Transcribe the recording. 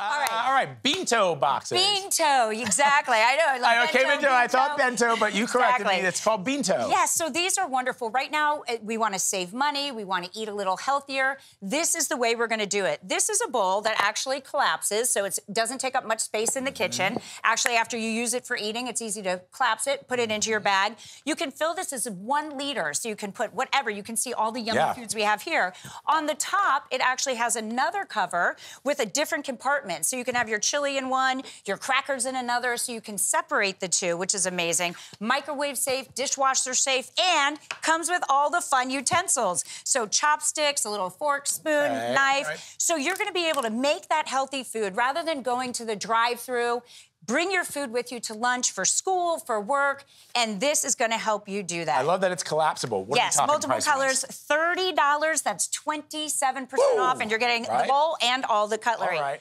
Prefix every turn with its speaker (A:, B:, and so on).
A: All right.
B: Uh, all right, bento boxes.
A: Bento, exactly. I know.
B: I
A: Like
B: came into I thought bento, but you corrected
A: Exactly.
B: me. It's called Beanto.
A: Yes, so these are wonderful. Right now, uh, we want to save money. We want to eat a little healthier. This is the way we're going to do it. This is a bowl that actually collapses, so it doesn't take up much space in the kitchen. Actually, after you use it for eating, it's easy to collapse it, put it into your bag. You can fill this as one liter, so you can put whatever. You can see all the yummy
B: Yeah.
A: foods we have here. On the top, it actually has another cover with a different compartment, so you can have your chili in one, your crackers in another, so you can separate the two, which is amazing. Microwave safe, dishwasher safe, and comes with all the fun utensils. So chopsticks, a little fork, spoon,
B: Okay,
A: knife.
B: right.
A: So you're gonna be able to make that healthy food rather than going to the drive-through. Bring your food with you to lunch for school, for work, and this is gonna help you do that.
B: I love that it's collapsible. What
A: Yes, multiple colors, thirty dollars. That's twenty-seven percent
B: Woo!
A: off, and you're getting
B: Right.
A: the bowl and all the cutlery.
B: All right.